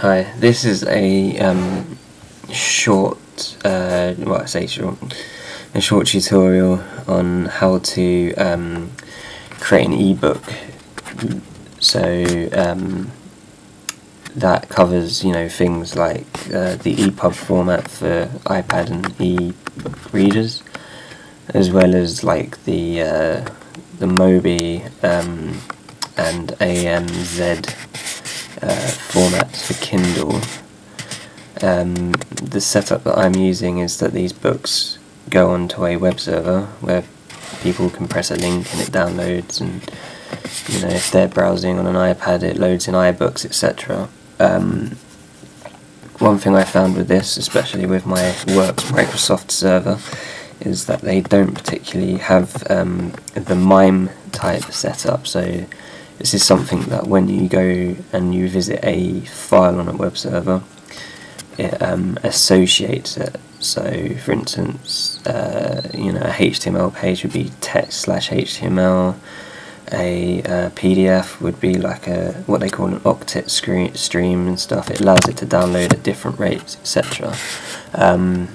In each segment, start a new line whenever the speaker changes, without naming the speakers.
Hi, this is a um, short, uh, well I say short, a short tutorial on how to um, create an ebook. So um, that covers, you know, things like uh, the EPUB format for iPad and e-book readers, as well as like the uh, the Mobi um, and AZW uh, formats for Kindle. Um, the setup that I'm using is that these books go onto a web server where people can press a link and it downloads and you know if they're browsing on an iPad it loads in iBooks etc. Um, one thing I found with this, especially with my Works Microsoft server, is that they don't particularly have um, the MIME type setup. So this is something that when you go and you visit a file on a web server, it um, associates it. So, for instance, uh, you know, a HTML page would be text slash HTML. A uh, PDF would be like a what they call an octet screen, stream and stuff. It allows it to download at different rates, etc. Um,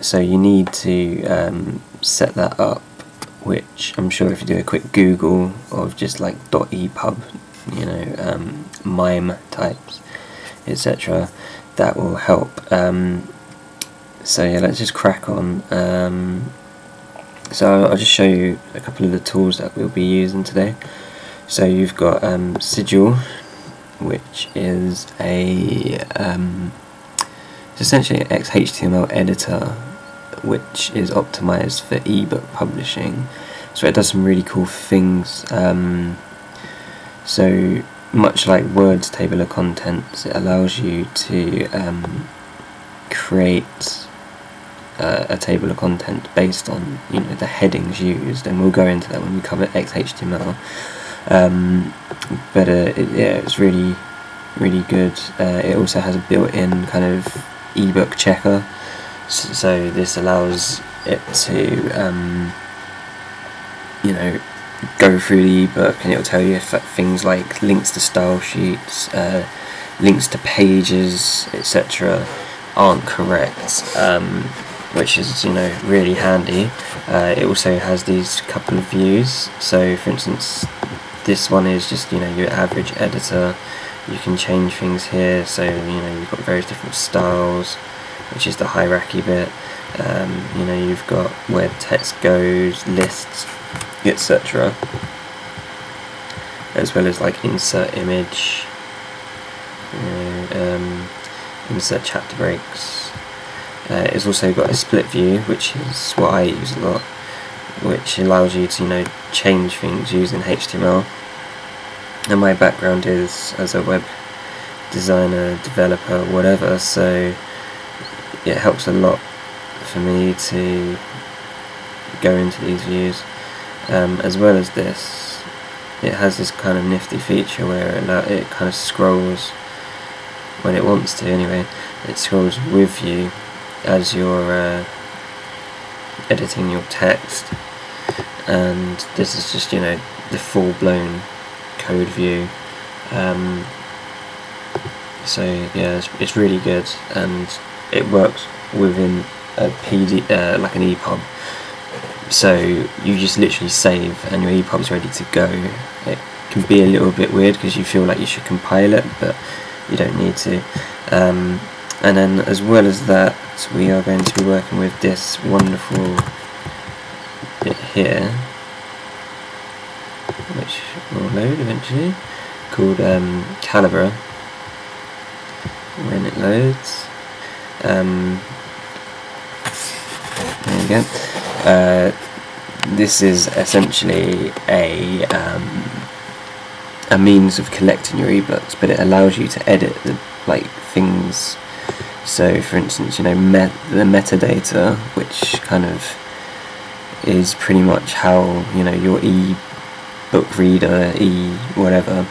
so you need to um, set that up which I'm sure if you do a quick Google of just like .epub, you know, um, MIME types, etc., that will help. Um, so yeah, let's just crack on. Um, so I'll just show you a couple of the tools that we'll be using today. So you've got um, Sigil, which is a um, it's essentially an XHTML editor which is optimized for ebook publishing. So it does some really cool things. Um, so much like Word's table of contents, it allows you to um, create uh, a table of content based on you know the headings used, and we'll go into that when we cover XHTML. Um, but uh, it, yeah, it's really really good. Uh, it also has a built-in kind of ebook checker so this allows it to um, you know go through the ebook and it'll tell you if things like links to style sheets uh, links to pages etc aren't correct um, which is you know really handy. Uh, it also has these couple of views. So for instance this one is just you know your average editor. You can change things here. So you know you've got various different styles which is the hierarchy bit. Um, you know, you've got where text goes, lists, etc. As well as like insert image, you know, um, insert chapter breaks. Uh, it's also got a split view, which is what I use a lot, which allows you to you know change things using HTML. And my background is as a web designer, developer, whatever, so it helps a lot for me to go into these views. Um, as well as this it has this kind of nifty feature where it, it kind of scrolls when it wants to anyway. It scrolls with you as you're uh, editing your text. And this is just you know the full-blown code view. Um, so yeah it's, it's really good and it works within a PD, uh, like an EPUB. So you just literally save and your EPUB is ready to go. It can be a little bit weird because you feel like you should compile it, but you don't need to. Um, and then as well as that, we are going to be working with this wonderful bit here, which will load eventually, called um, Calibre. When it loads, um, there go. Uh, this is essentially a um, a means of collecting your ebooks, but it allows you to edit the like things. So, for instance, you know, met the metadata, which kind of is pretty much how you know your e-book reader, e whatever,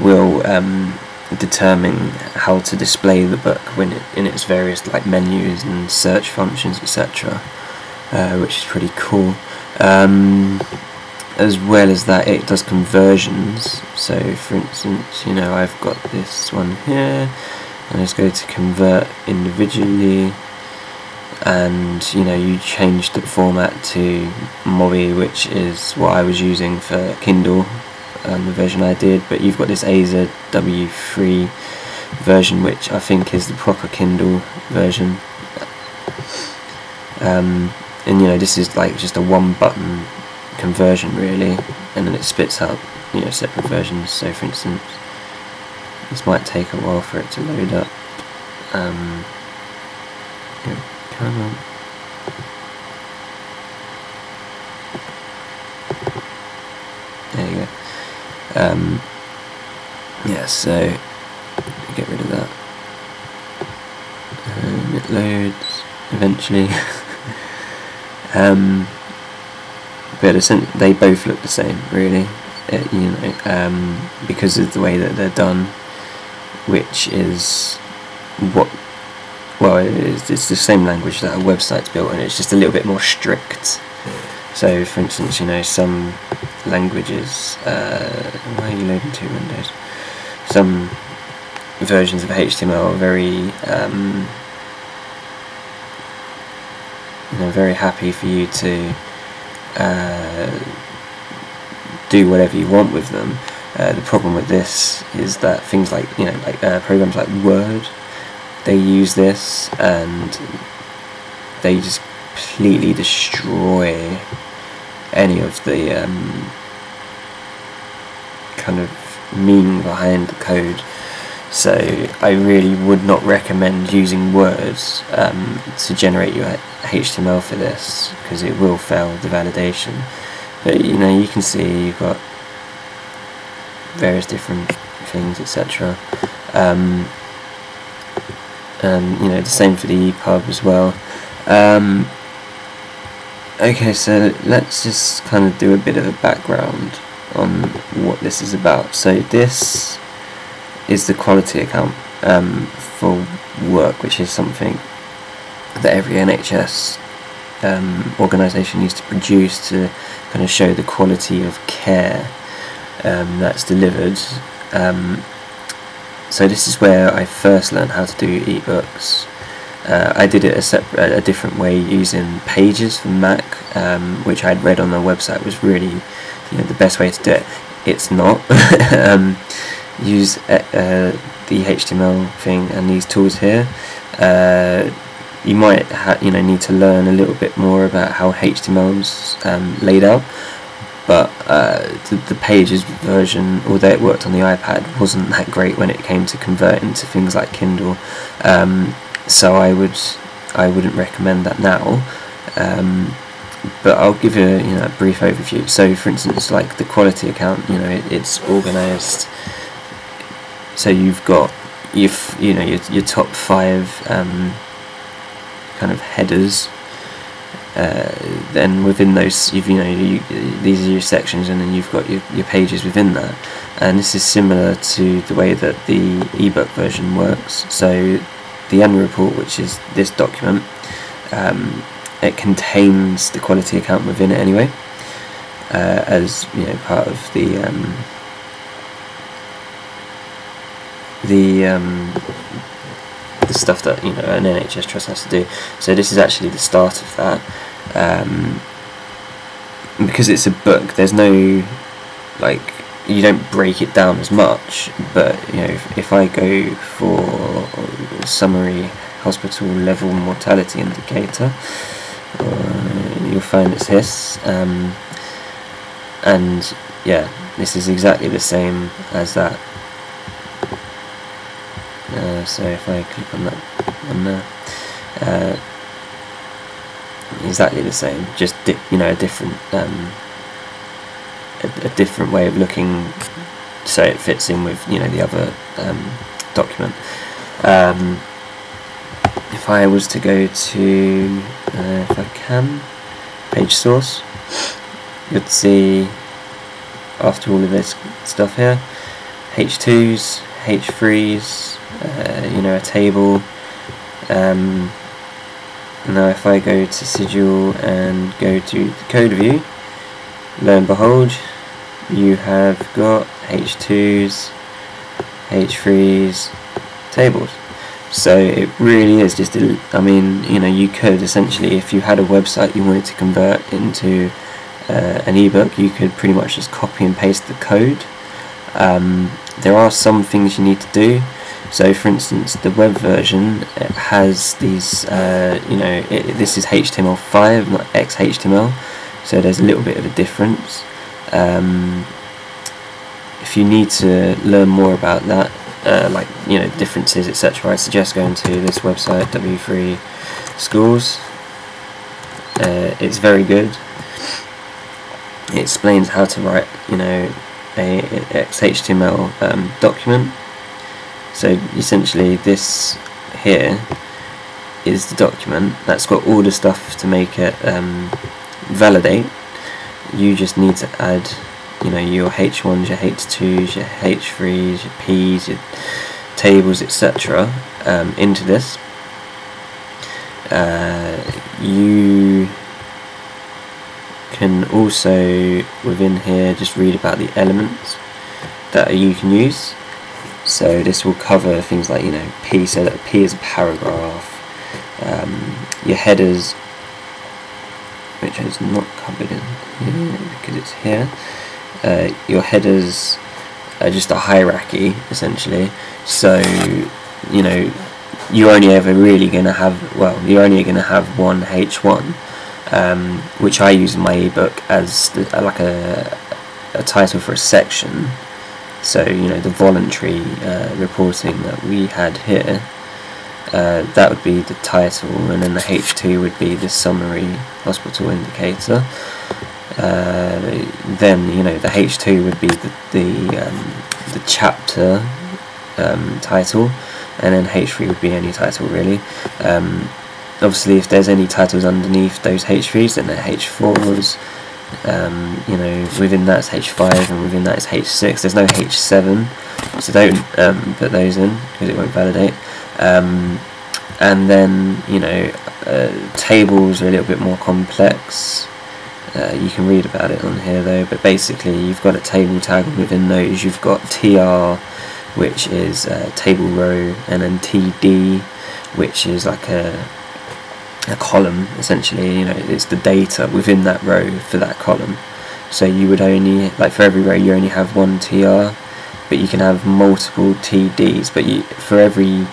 will um, determine how to display the book when it, in its various like menus and search functions etc uh, which is pretty cool. Um, as well as that it does conversions. So for instance you know I've got this one here and just go to convert individually. And you know you change the format to Mobi which is what I was using for Kindle um, the version I did but you've got this Aza W3 version which I think is the proper Kindle version um, and you know this is like just a one button conversion really and then it spits out you know separate versions so for instance this might take a while for it to load up. Um, yeah, come on. There you go. Um, yeah, so get rid of that. Um, it loads eventually. um, but they both look the same, really. It, you know, um, because of the way that they're done which is what well it's, it's the same language that a website's built and it's just a little bit more strict so for instance you know some languages uh, why are you loading two windows? Some versions of HTML are very um, you know very happy for you to uh, do whatever you want with them. Uh, the problem with this is that things like you know like uh, programs like Word, they use this and they just completely destroy any of the um, kind of meaning behind the code. So I really would not recommend using words um, to generate your HTML for this because it will fail the validation. But you know you can see you've got various different things, etc. Um, and you know the same for the EPUB as well. Um, okay, so let's just kind of do a bit of a background on what this is about. So this is the quality account um, for work, which is something that every NHS um, organisation needs to produce to kind of show the quality of care um, that's delivered. Um, so this is where I first learned how to do ebooks. Uh, I did it a, separate, a different way using Pages from Mac, um, which I'd read on the website was really you know, the best way to do it. It's not. um, use uh, uh, the HTML thing and these tools here. Uh, you might you know need to learn a little bit more about how HTML is um, laid out but uh, the, the, Pages version, although it worked on the iPad, wasn't that great when it came to converting to things like Kindle. Um, so I would I wouldn't recommend that now. Um, but I'll give you, you know, a brief overview. So, for instance, like the quality account, you know, it, it's organised. So you've got your, you know, your, your top five um, kind of headers uh, then within those you've you know you, these are your sections and then you've got your, your pages within that and this is similar to the way that the ebook version works so the annual report which is this document um, it contains the quality account within it anyway uh, as you know part of the um, the um, the stuff that you know an NHS trust has to do. So this is actually the start of that. Um, because it's a book, there's no like you don't break it down as much. But you know, if, if I go for summary hospital level mortality indicator, uh, you'll find it's this. Um, and yeah, this is exactly the same as that uh, so if I click on that one there, uh, exactly the same, just you know a different um, a, a, different way of looking, so it fits in with you know the other um, document. Um, if I was to go to, uh, if I can, page source, you'd see after all of this stuff here, H2s, H3s, uh, you know, a table. Um, now if I go to Sigil and go to the code view, lo and behold, you have got H2s, H3s, tables. So it really is just, I mean, you know, you could essentially, if you had a website you wanted to convert into uh, an ebook, you could pretty much just copy and paste the code. Um, there are some things you need to do. So, for instance, the web version has these, uh, you know, it, this is HTML5, not XHTML, so there's a little bit of a difference. Um, if you need to learn more about that, uh, like you know differences etc I suggest going to this website W3 Schools. Uh, it's very good. It explains how to write you know a, a XHTML um, document. So essentially this here is the document that's got all the stuff to make it um, validate you just need to add you know your H1s, your H2s, your H3s, your P's, your tables, etc. Um, into this. Uh, you can also within here just read about the elements that you can use. So this will cover things like you know P, so that P is a paragraph. Um, your headers, which is not covered in here because it's here. Uh, your headers are just a hierarchy essentially. So you know you're only ever really going to have well you're only going to have one H1 um, which I use in my ebook as the, like a, a title for a section. So you know the voluntary uh, reporting that we had here uh, that would be the title and then the H2 would be the summary hospital indicator uh, then you know the H2 would be the the, um, the chapter um, title, and then H3 would be any title really. Um, obviously, if there's any titles underneath those H3s, then they're H4s. Um, you know, within that's H5, and within that is H6. There's no H7, so don't um, put those in because it won't validate. Um, and then you know, uh, tables are a little bit more complex. Uh, you can read about it on here though, but basically you've got a table tag within those. You've got TR, which is a table row, and then TD, which is like a a column essentially. You know, it's the data within that row for that column. So you would only like for every row you only have one TR, but you can have multiple TDs. But you, for every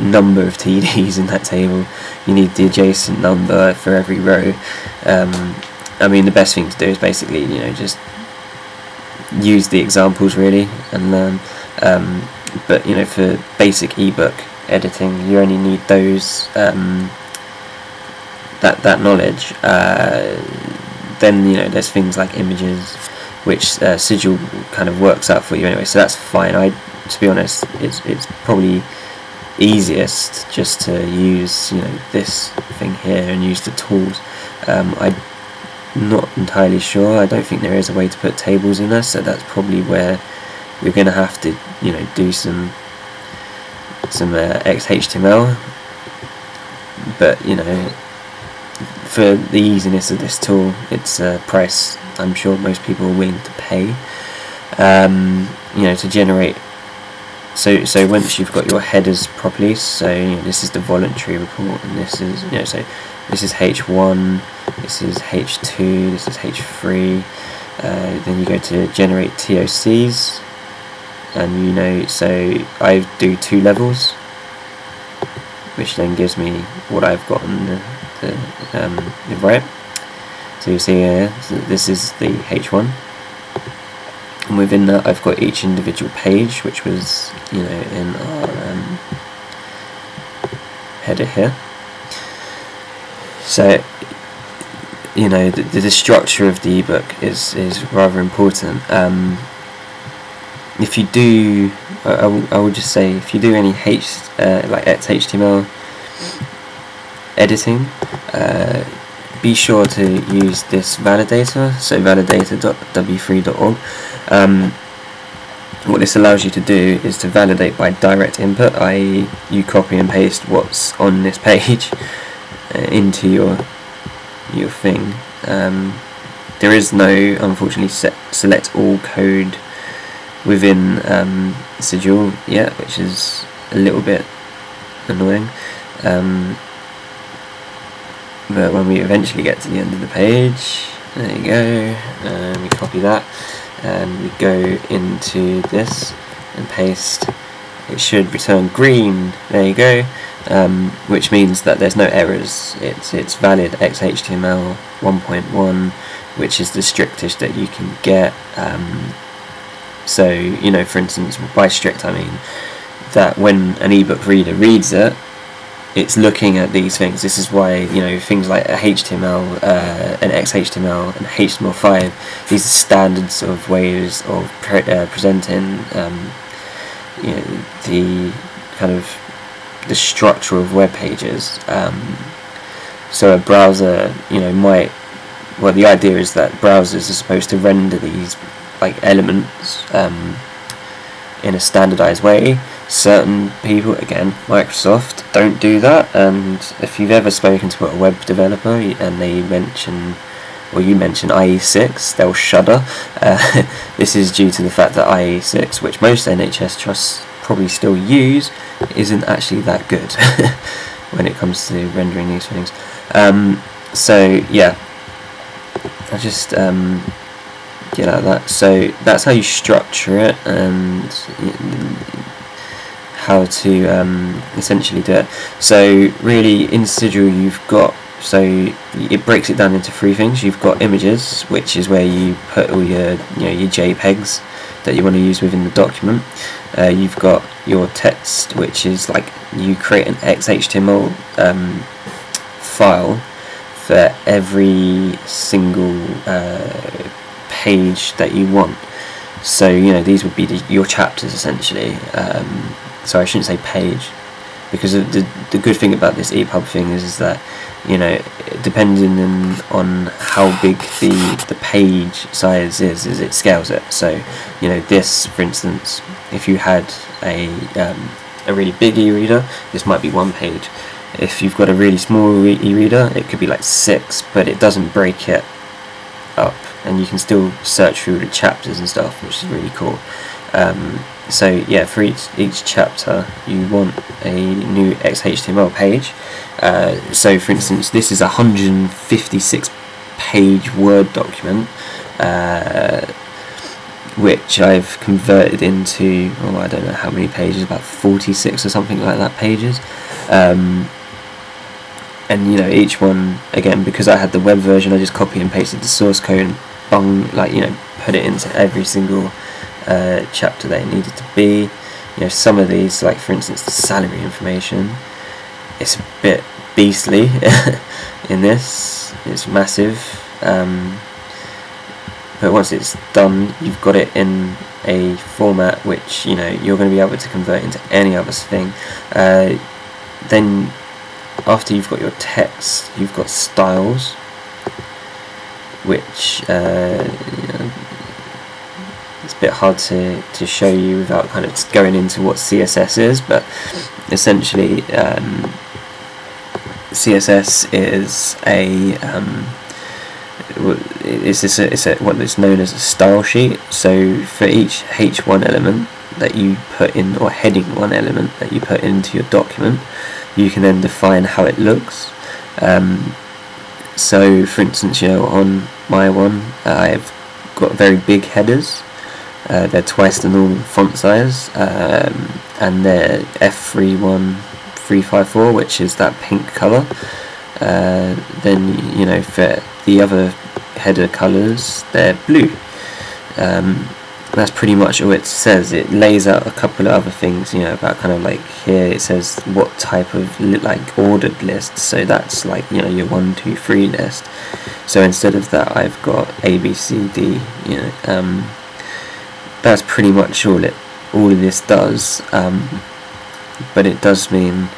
number of TDs in that table, you need the adjacent number for every row. Um, I mean, the best thing to do is basically, you know, just use the examples really and learn. Um, but you know, for basic ebook editing, you only need those um, that that knowledge. Uh, then you know, there's things like images, which uh, Sigil kind of works out for you anyway. So that's fine. I, to be honest, it's it's probably easiest just to use you know this thing here and use the tools. Um, I'm not entirely sure. I don't think there is a way to put tables in there, so that's probably where we're going to have to, you know, do some some uh, XHTML. But you know, for the easiness of this tool, it's a price I'm sure most people are willing to pay. Um, you know, to generate. So so once you've got your headers properly, so you know, this is the voluntary report, and this is you know so this is H1, this is H2, this is H3, uh, then you go to generate TOCs, and you know, so I do two levels, which then gives me what I've got on the, the, um, the right. So you see here, so this is the H1, and within that I've got each individual page, which was, you know, in our um, header here. So, you know, the, the structure of the ebook is, is rather important. Um, if you do, I, I would just say, if you do any H, uh, like HTML editing, uh, be sure to use this validator, so validator.w3.org. Um, what this allows you to do is to validate by direct input, i.e. you copy and paste what's on this page uh, into your your thing. Um, there is no, unfortunately, set, select all code within um, Sigil yet, which is a little bit annoying. Um, but when we eventually get to the end of the page, there you go, we copy that, and we go into this and paste. It should return green. There you go. Um, which means that there's no errors. It's it's valid XHTML 1.1, which is the strictest that you can get. Um, so you know, for instance, by strict I mean that when an ebook reader reads it, it's looking at these things. This is why you know things like HTML uh, and XHTML and HTML5. These are standard sort of ways of pre uh, presenting um, you know the kind of the structure of web pages. Um, so a browser, you know, might well the idea is that browsers are supposed to render these like elements um, in a standardized way certain people, again, Microsoft, don't do that. And if you've ever spoken to a web developer and they mention, or you mention IE6, they'll shudder. Uh, this is due to the fact that IE6, which most NHS trusts probably still use, isn't actually that good when it comes to rendering these things. Um, so, yeah, I just. Um, get out of that. So that's how you structure it, and how to um, essentially do it. So really in Sigil you've got so it breaks it down into three things. You've got images, which is where you put all your you know your JPEGs that you want to use within the document. Uh, you've got your text, which is like you create an XHTML um, file for every single uh, page that you want. So you know these would be the, your chapters essentially. Um, sorry I shouldn't say page because the, the good thing about this EPUB thing is, is that you know depending on, on how big the the page size is is it scales it. So you know this for instance if you had a um, a really big e-reader this might be one page. If you've got a really small e-reader it could be like six but it doesn't break it up and you can still search through the chapters and stuff which is really cool. Um, so yeah, for each each chapter, you want a new XHTML page. Uh, so for instance, this is a 156 page Word document, uh, which I've converted into, oh I don't know how many pages, about 46 or something like that pages. Um, and you know each one again because I had the web version, I just copy and pasted the source code and bung like you know put it into every single uh, chapter they needed to be. You know, some of these, like for instance, the salary information, it's a bit beastly in this. It's massive, um, but once it's done, you've got it in a format which you know you're going to be able to convert into any other thing. Uh, then, after you've got your text, you've got styles, which uh, you know, it's a bit hard to, to show you without kind of going into what CSS is, but essentially um, CSS is a um, it's, it's, a, a, what is known as a style sheet. So for each H1 element that you put in, or heading one element that you put into your document, you can then define how it looks. Um, so for instance, you know, on my one, I've got very big headers uh, they're twice the normal font size, um, and they're F31354, which is that pink colour. Uh, then, you know, for the other header colours, they're blue. Um, that's pretty much all it says. It lays out a couple of other things, you know, about kind of like here it says what type of like ordered list. So that's like you know your one, two, three list. So instead of that, I've got A, B, C, D. You know, um, that's pretty much all it all of this does um, but it does mean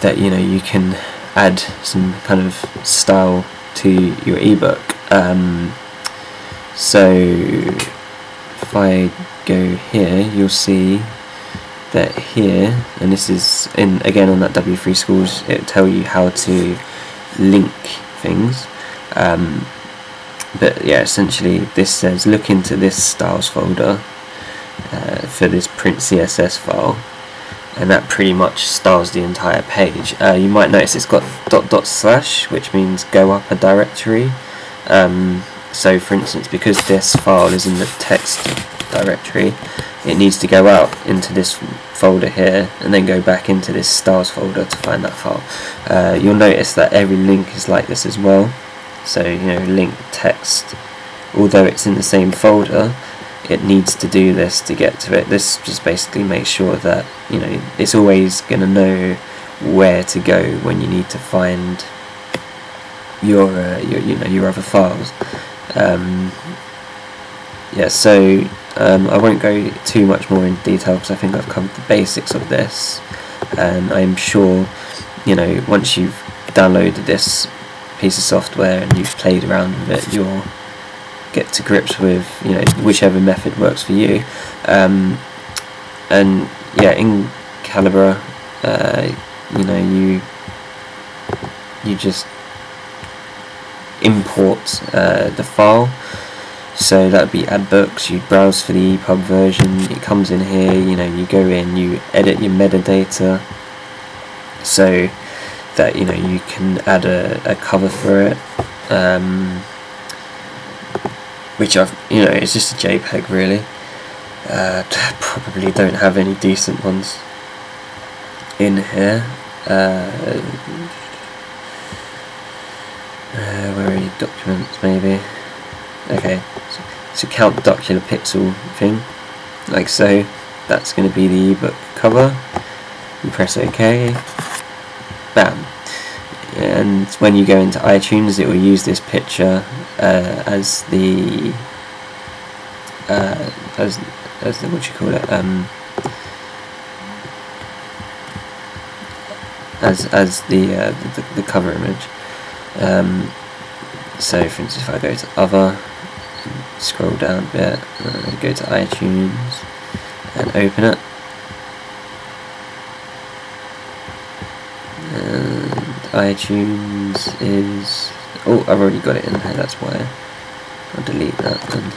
that you know you can add some kind of style to your ebook. Um, so if I go here you'll see that here and this is in again on that W3 schools it tell you how to link things. Um, but yeah essentially this says look into this styles folder uh, for this print CSS file and that pretty much styles the entire page. Uh, you might notice it's got dot dot slash, which means go up a directory. Um, so for instance, because this file is in the text directory, it needs to go out into this folder here and then go back into this styles folder to find that file. Uh, you'll notice that every link is like this as well. So, you know, link text, although it's in the same folder, it needs to do this to get to it. This just basically makes sure that, you know, it's always going to know where to go when you need to find your, uh, your you know, your other files. Um, yeah, so um, I won't go too much more in detail because I think I've covered the basics of this and I'm sure you know once you've downloaded this piece of software and you've played around with it you'll get to grips with you know whichever method works for you. Um, and yeah in Calibre uh, you know you you just import uh, the file. So that would be add books you browse for the EPUB version it comes in here you know you go in you edit your metadata. So that you know you can add a, a cover for it um, which I've you know it's just a JPEG really. Uh, probably don't have any decent ones in here. Uh, uh, where are your documents maybe? Okay so, so count docular pixel thing. Like so that's going to be the ebook cover. You press ok bam and when you go into iTunes it will use this picture uh, as the uh, as as the what you call it um, as as the, uh, the, the cover image um, so for instance if I go to other scroll down a bit, go to iTunes and open it. And iTunes is... Oh, I've already got it in there, that's why. I'll delete that then.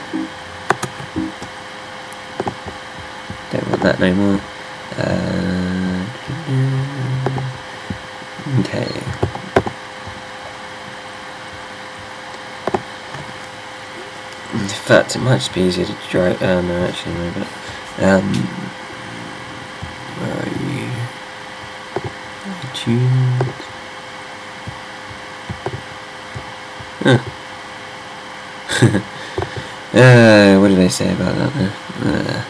Don't want that no more. Uh, okay. In fact, it might just be easier to try. Uh, no, actually, no, but. Um, where are you? iTunes. Huh. uh, what did I say about that? Uh,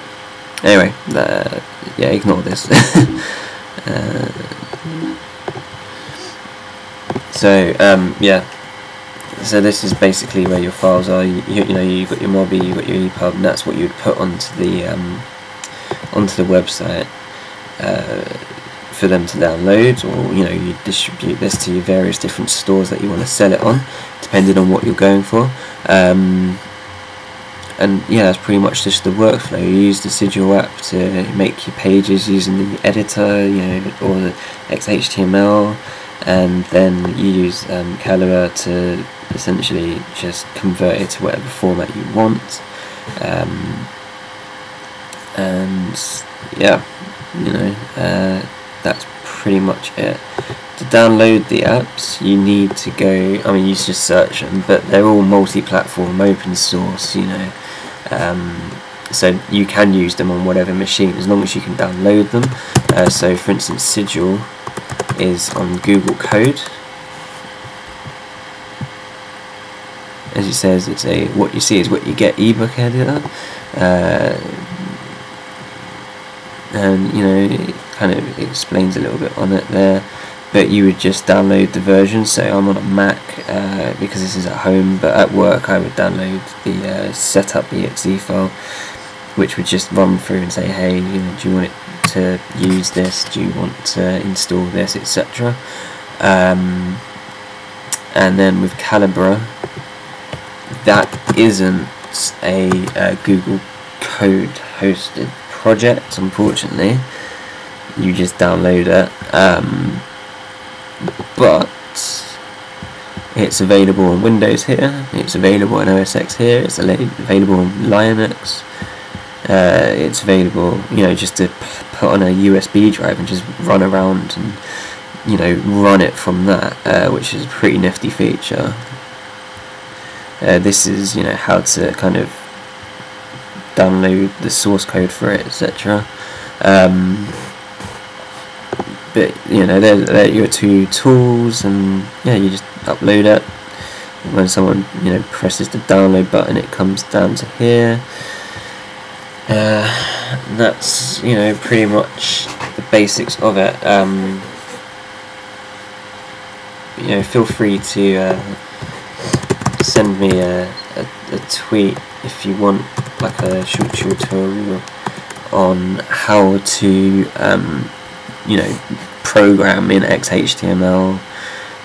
anyway, uh, yeah, ignore this. uh, so, um, yeah so this is basically where your files are. You, you, know, you've got your Mobi, you've got your EPUB, and that's what you would put onto the um, onto the website uh, for them to download, or you know, you distribute this to your various different stores that you want to sell it on, depending on what you're going for. Um, and yeah, that's pretty much just the workflow. You use the Sigil app to make your pages using the editor, you know, or the XHTML, and then you use um, to essentially just convert it to whatever format you want um, and yeah you know uh, that's pretty much it. To download the apps you need to go I mean you just search them but they're all multi-platform open source you know um, so you can use them on whatever machine as long as you can download them. Uh, so for instance Sigil is on Google Code. As it says, it's a what you see is what you get ebook editor, uh, and you know kind of explains a little bit on it there. But you would just download the version. So I'm on a Mac uh, because this is at home, but at work I would download the uh, setup exe file, which would just run through and say, hey, you know, do you want it to use this? Do you want to install this, etc. Um, and then with Calibre, that isn't a, a Google Code hosted project, unfortunately. You just download it. Um, but it's available on Windows here, it's available on OS X here, it's available on Linux, uh, it's available, you know, just to put on a USB drive and just run around and, you know, run it from that, uh, which is a pretty nifty feature. Uh, this is, you know, how to kind of download the source code for it, etc. Um, but you know, they're, they're your two tools, and yeah, you just upload it. When someone you know presses the download button, it comes down to here. Uh, that's you know pretty much the basics of it. Um, you know, feel free to uh, send me a, a, a tweet if you want like a short tutorial on how to um, you know program in XHTML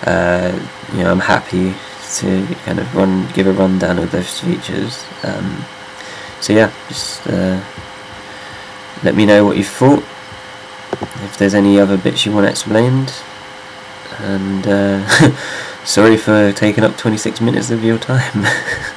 uh, you know I'm happy to kind of run give a rundown of those features. Um, so yeah just uh, let me know what you thought. If there's any other bits you want explained. And uh, sorry for taking up 26 minutes of your time